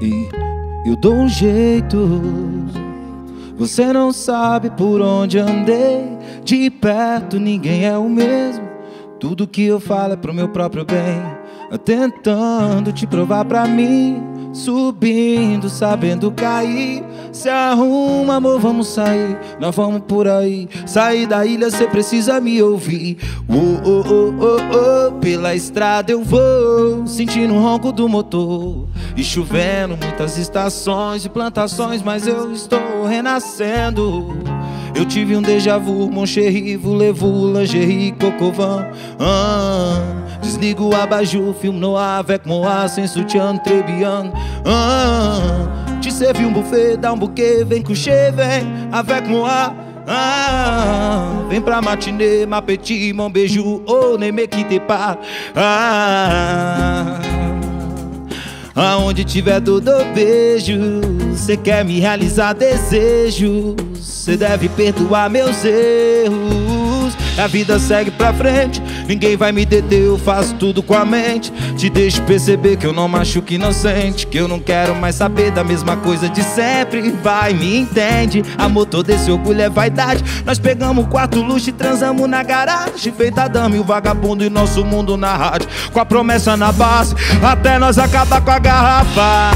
E eu dou um jeito. Você não sabe por onde andei. De perto ninguém é o mesmo. Tudo que eu falo é pro meu próprio bem. Tentando te provar pra mim. Subindo, sabendo cair. Se arruma, amor, vamos sair. Nós vamos por aí. Sair da ilha, cê precisa me ouvir. Oh, oh, oh, oh, oh. Pela estrada eu vou, sentindo o ronco do motor. E chovendo, muitas estações e plantações, mas eu estou renascendo. Eu tive um déjà vu, mon chéri, voulez-vous, lingerie, cocovan ah, Desligo o abajur, filme no avec moi, sem sutiã, très bien ah, Te servi um buffet, dá um buquê, vem coucher, vem avec moi. Ah, vem pra matinê, ma petit, mon beiju, oh, nem me quitte pas. Ah, Aonde tiver todo beijo, cê quer me realizar desejos, cê deve perdoar meus erros. A vida segue pra frente, ninguém vai me deter, eu faço tudo com a mente. Te deixo perceber que eu não machuco inocente, que eu não quero mais saber da mesma coisa de sempre. Vai, me entende, amor, todo esse orgulho é vaidade. Nós pegamos quarto luxo e transamos na garagem. Feita dama e o vagabundo e nosso mundo na rádio. Com a promessa na base, até nós acabar com a garrafa.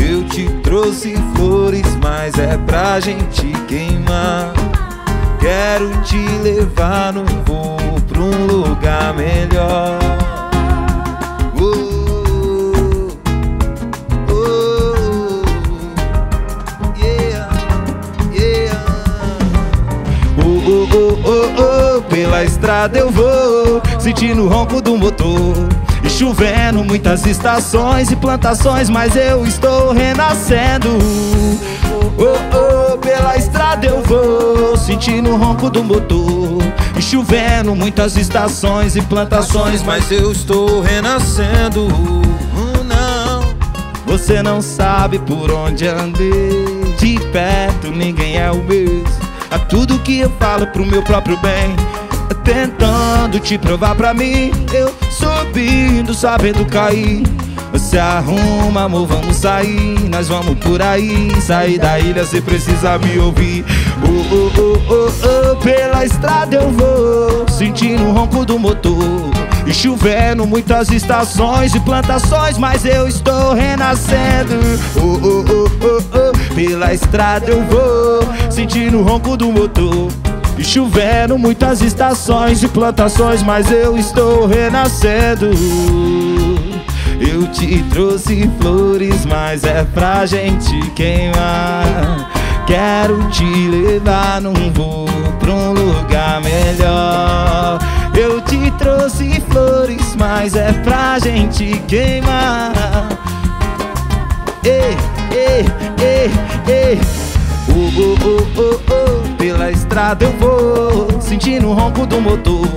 Eu te trouxe flores, mas é pra gente queimar. Quero te levar no voo pra um lugar melhor. Oh, oh, oh, oh, pela estrada eu vou, sentindo o ronco do motor. Chovendo, muitas estações e plantações, mas eu estou renascendo. Oh, oh, pela estrada eu vou, sentindo o ronco do motor. E chovendo, muitas estações e plantações, mas eu estou renascendo. Oh, não, você não sabe por onde andei. De perto ninguém é o mesmo. A tudo que eu falo pro meu próprio bem. Tentando te provar pra mim, eu subindo, sabendo cair. Se arruma, amor, vamos sair. Nós vamos por aí. Sair da ilha, cê precisa me ouvir. Oh, oh, oh, oh, pela estrada eu vou. Sentindo o ronco do motor. E chovendo, muitas estações e plantações. Mas eu estou renascendo. Oh, oh, oh, oh, oh, pela estrada eu vou. Sentindo o ronco do motor. E chovendo, muitas estações e plantações, mas eu estou renascendo. Eu te trouxe flores, mas é pra gente queimar. Quero te levar num voo pra um lugar melhor. Eu te trouxe flores, mas é pra gente queimar. Ei, ei, ei, ei. Oh, oh, oh, oh, oh. Pela estrada eu vou, sentindo o ronco do motor.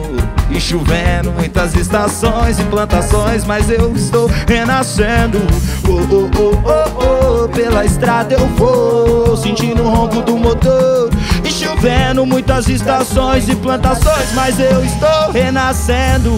E chovendo, muitas estações e plantações, mas eu estou renascendo. Oh, oh, oh, oh, oh. Pela estrada eu vou, sentindo o ronco do motor. E chovendo, muitas estações e plantações, mas eu estou renascendo.